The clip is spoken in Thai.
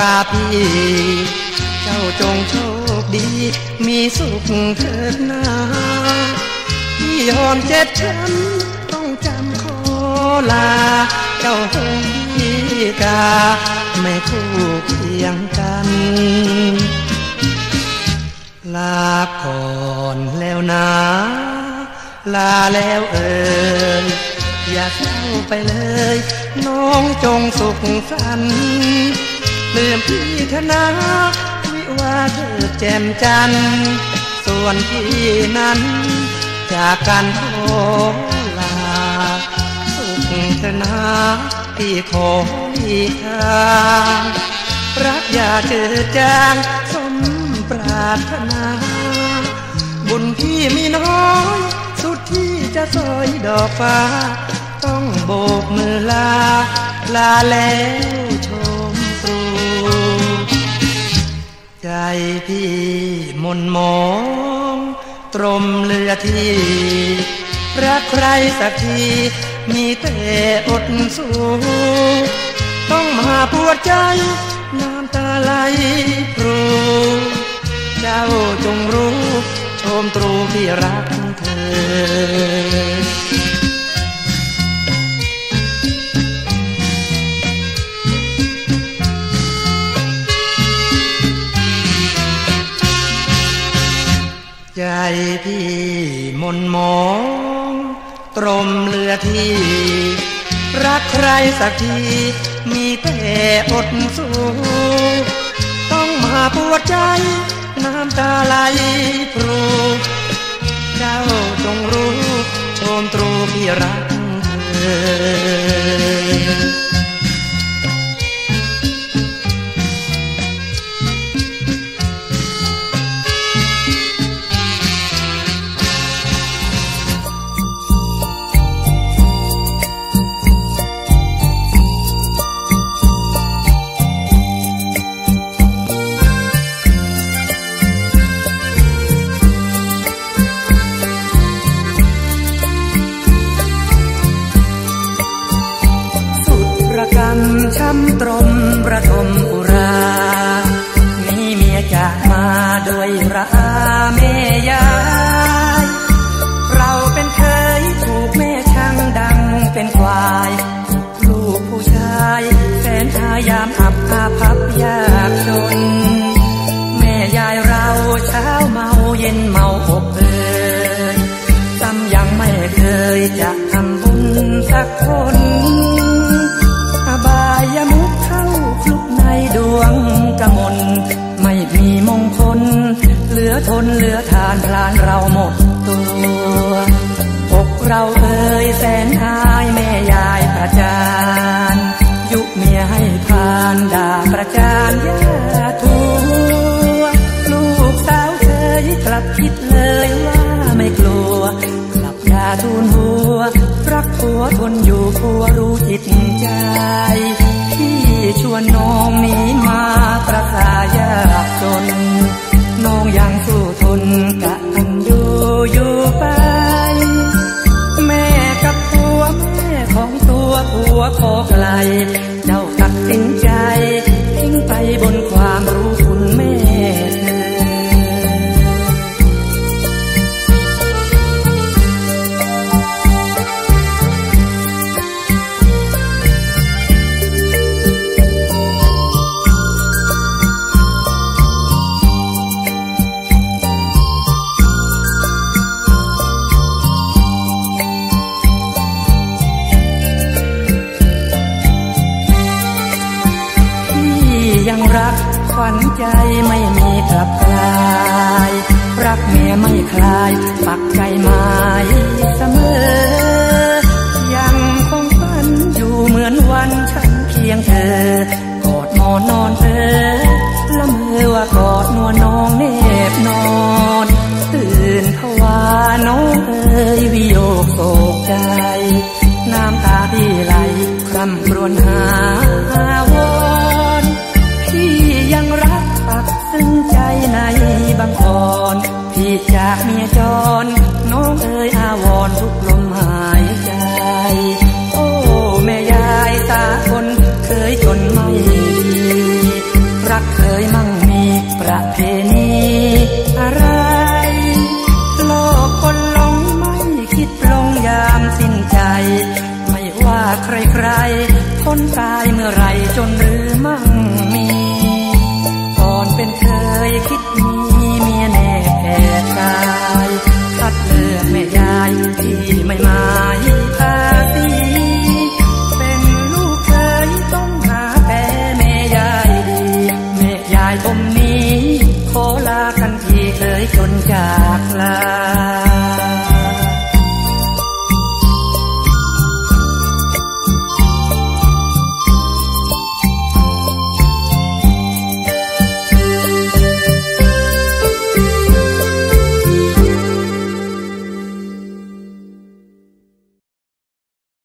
ตาพี่ เจ้าจงโชคดี มีสุขเถิดนาพี่ยอมเจ็บช้ำต้องจำขอลา เจ้าคงพี่กา ไม่คู่เคียงกัน ลาก่อนแล้วนะลาแล้วเอ่ยอย่าเศร้าไปเลย น้องจงสุขสันต์ ลืมพี่ธนาวิวาเธอแจ่มจัน ส่วนพี่นั้น จากกันขอลา สุขธนาพี่ขออีกทางรักอย่าเจอจางสมปรารถนา บุญพี่มีน้อย สุดที่จะซอยดอกฟ้า ต้องโบกมือลา ลาแล้วช ใจพี่มนมองตรมเลือที่รักใครสักทีมีแต่อดสู้ต้องมาปวดใจ น้ำตาไหลพรูเจ้าจงรู้ ชมตรูที่รักเธอ พี่มนมองตรมเลือที่ รักใครสักที มีแต่อดสู้ ด้วยราแม่ยาย เราเป็นเคยถูกแม่ช่างดังเป็นควาย ลูกผู้ชายแสนอายามอับอาพับยากจน แม่ยายเราเช้าเมาเย็นเมาอบเอ่ยซ้ำยังไม่เคยจะทำบุญสักคน เราเอ่ยแสนอายแม่ยายประจานยุเมียให้ทานด่าประจานยาทัวลูกสาวเคยกลับคิดเลยว่าไม่กลัว กลับยาทูนหัว รักผัวทนอยู่ผัวรู้จิตใจที่ชวนน้องหนีมาประสายากจน วัญใจไม่มีกลับกลายรักเมียไม่คลาย ปักใจหมายเสมอ ยังคงฝันอยู่เหมือนวันฉันเคียงเธอกอดหมอนนอนเธอละเมอว่ากอดนวลน้องเนบนอนตื่นทวาน้องเอ๋ยวิโยกโศกใจ น้ำตาที่ไหลคร่ำครวญหา เมียจร น้องเอ๋ยอาวรทุกลมหายใจ โอ้ แม่ยายตาคนเคยจนไม่ดีรักเคยมั่งมีประเพณีอะไรโลกคนลงไม่คิดลงยามสิ้นใจ ไม่ว่าใครๆคนตายเมื่อ